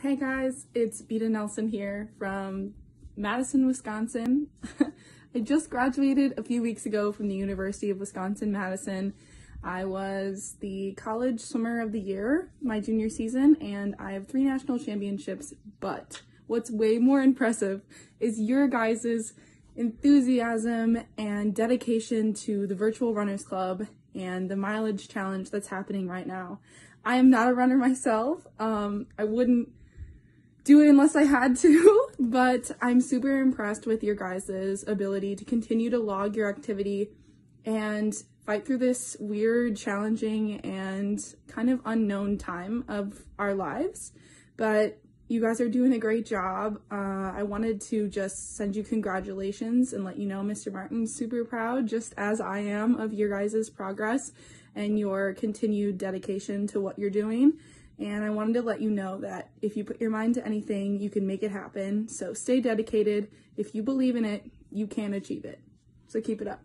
Hey guys, it's Beata Nelson here from Madison, Wisconsin. I just graduated a few weeks ago from the University of Wisconsin-Madison. I was the college swimmer of the year my junior season and I have three national championships, but what's way more impressive is your guys' enthusiasm and dedication to the Virtual Runners Club and the mileage challenge that's happening right now. I am not a runner myself. Um, I wouldn't do it unless I had to, but I'm super impressed with your guys' ability to continue to log your activity and fight through this weird, challenging, and kind of unknown time of our lives. But you guys are doing a great job. Uh, I wanted to just send you congratulations and let you know Mr. Martin's super proud, just as I am, of your guys' progress and your continued dedication to what you're doing. And I wanted to let you know that if you put your mind to anything, you can make it happen. So stay dedicated. If you believe in it, you can achieve it. So keep it up.